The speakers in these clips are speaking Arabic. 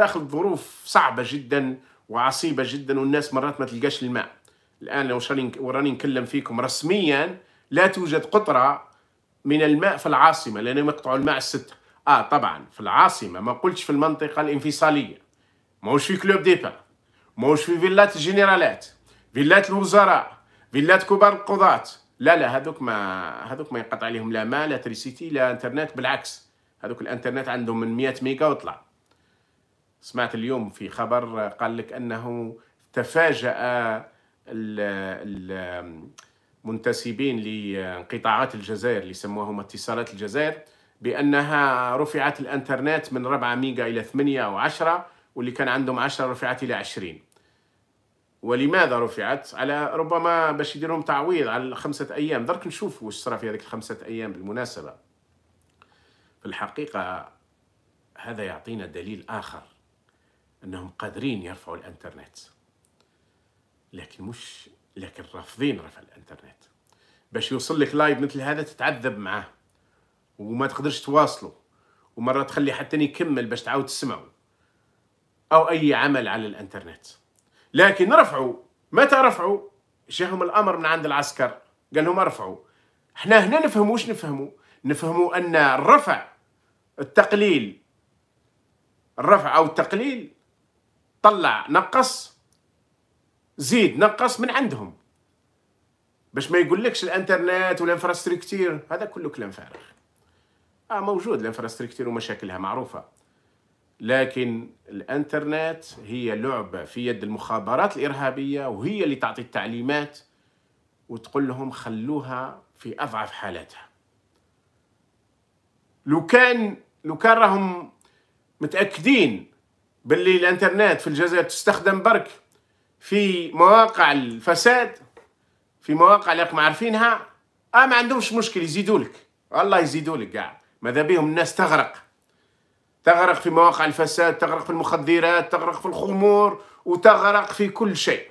داخل ظروف صعبة جدا وعصيبة جدا والناس مرات ما تلقاش الماء. الآن لو وراني نكلم فيكم رسميا لا توجد قطرة من الماء في العاصمة لانهم يقطعوا الماء الستر. آه طبعا في العاصمة ما قلتش في المنطقة الانفصالية. ماهوش في Club des Pins ماهوش في فيلات الجنرالات فيلات الوزراء فيلات كبار القضاة لا لا هذوك ما هذوك ما ينقطع عليهم لا ماء لا électricité لا انترنت بالعكس هذوك الانترنت عندهم من 100 ميجا وطلع. سمعت اليوم في خبر قال لك أنه تفاجأ المنتسبين لانقطاعات الجزائر اللي سموهم اتصالات الجزائر بأنها رفعت الإنترنت من 4 ميجا إلى 8 أو 10 واللي كان عندهم 10 رفعت إلى 20 ولماذا رفعت؟ على ربما باش يديرهم تعويض على الخمسة أيام. درك نشوف واش صرا في هذيك الخمسة أيام بالمناسبة. في الحقيقة هذا يعطينا دليل آخر. أنهم قادرين يرفعوا الإنترنت. لكن مش لكن رافضين رفع الإنترنت. باش يوصل لك لايف مثل هذا تتعذب معاه. وما تقدرش تواصله. ومرة تخلي حتى يكمل باش تعاود تسمعه. أو أي عمل على الإنترنت. لكن رفعوا. متى رفعوا؟ جاهم الأمر من عند العسكر. قال لهم ارفعوا. إحنا هنا نفهموا وش نفهموا؟ نفهموا أن الرفع التقليل. الرفع أو التقليل طلع نقص زيد نقص من عندهم. باش ما يقولكش الانترنت والانفراستركتير هذا كله كلام فارغ. آه موجود الانفراستركتير ومشاكلها معروفة. لكن الانترنت هي لعبة في يد المخابرات الإرهابية وهي اللي تعطي التعليمات وتقول لهم خلوها في أضعف حالاتها. لو كان لو كان راهم متأكدين باللي الانترنت في الجزائر تستخدم برك في مواقع الفساد في مواقع اللي راكم عارفينها آه ما عندهمش مشكل يزيدوا لك. والله يزيدوا لك قاع. ماذا بهم الناس تغرق. تغرق في مواقع الفساد تغرق في المخدرات تغرق في الخمور وتغرق في كل شيء.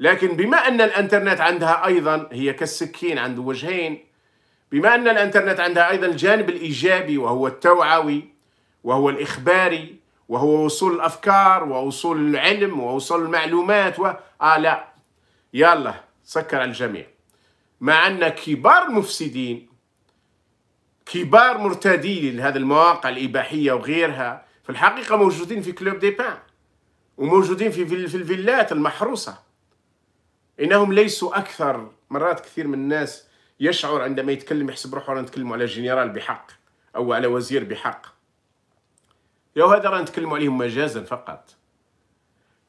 لكن بما أن الانترنت عندها أيضا هي كالسكين عنده وجهين بما أن الانترنت عندها أيضا الجانب الإيجابي وهو التوعوي وهو الإخباري وهو وصول الأفكار ووصول العلم ووصول المعلومات و... آه لا. يلا سكر على الجميع. مع أن كبار المفسدين كبار مرتدين لهذه المواقع الإباحية وغيرها في الحقيقة موجودين في Club des Pins وموجودين في في الفيلات المحروسة. إنهم ليسوا أكثر مرات كثير من الناس يشعر عندما يتكلم يحسب روحه نتكلموا على جنرال بحق أو على وزير بحق. يا هذا رانا نتكلموا عليهم مجازا فقط.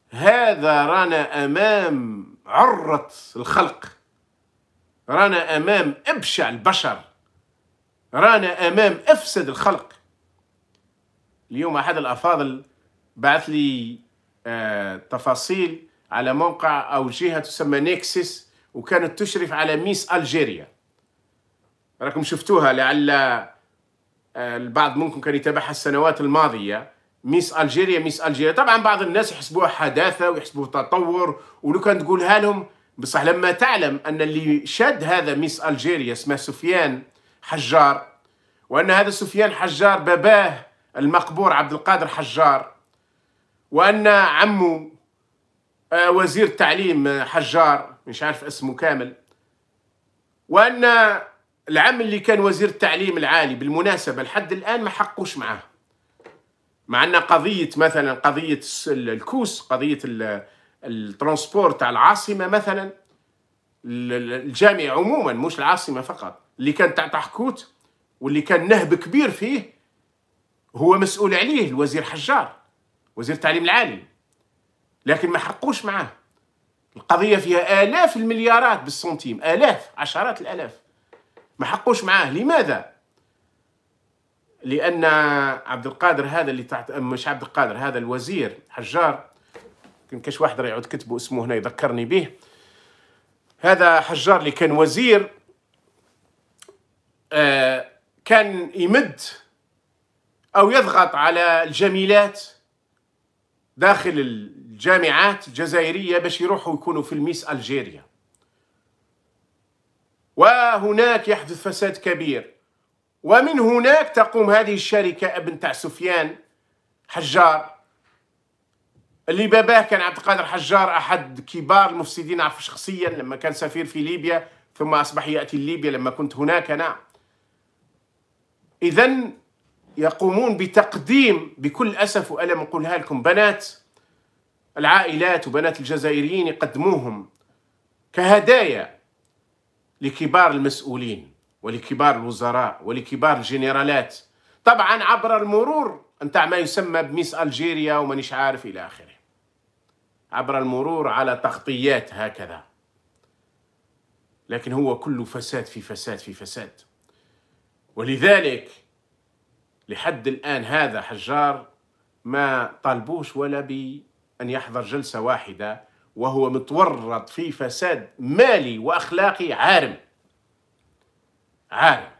هذا رانا أمام عرة الخلق. رانا أمام أبشع البشر. رانا أمام إفسد الخلق. اليوم أحد الأفاضل بعث لي آه تفاصيل على موقع أو جهة تسمى Nexus وكانت تشرف على Miss Algeria. راكم شفتوها لعل البعض منكم كان يتابعها السنوات الماضية. Miss Algeria Miss Algeria. طبعا بعض الناس يحسبوها حداثة ويحسبوه تطور ولو كان تقولها لهم بصح لما تعلم أن اللي شاد هذا Miss Algeria اسمه سفيان حجار وأن هذا سفيان حجار باباه المقبور عبد القادر حجار وأن عمه آه، وزير التعليم حجار مش عارف اسمه كامل وأن العم اللي كان وزير التعليم العالي بالمناسبة لحد الآن ما حقوش معاه. مع أن قضية مثلا قضية الكوس قضية الترانسبورت تاع العاصمة مثلا الجامعة عموما مش العاصمة فقط اللي كان تاع حكوت واللي كان نهب كبير فيه هو مسؤول عليه الوزير حجار وزير التعليم العالي. لكن ما حقوش معاه. القضية فيها آلاف المليارات بالسنتيم آلاف عشرات الآلاف. ما حقوش معاه. لماذا؟ لأن عبد القادر هذا اللي تحت مش عبد القادر هذا الوزير حجار. كان كاش واحد يعود كتبه اسمه هنا يذكرني به. هذا حجار اللي كان وزير آه كان يمد أو يضغط على الجميلات داخل الجامعات الجزائرية باش يروحوا يكونوا في الميس ألجيريا. وهناك يحدث فساد كبير. ومن هناك تقوم هذه الشركة ابن تاع سفيان حجار اللي باباه كان عبد القادر حجار أحد كبار المفسدين اعرفه شخصيا لما كان سفير في ليبيا ثم أصبح يأتي ليبيا لما كنت هناك. أنا اذا يقومون بتقديم بكل أسف وألم اقولها لكم بنات العائلات وبنات الجزائريين يقدموهم كهدايا لكبار المسؤولين ولكبار الوزراء ولكبار الجنرالات. طبعا عبر المرور نتاع ما يسمى بميس ألجيريا ومانيش عارف إلى آخره. عبر المرور على تغطيات هكذا. لكن هو كله فساد في فساد في فساد. ولذلك لحد الآن هذا حجار ما طالبوش ولا بأن يحضر جلسة واحدة وهو متورط في فساد مالي وأخلاقي عارم. عارم.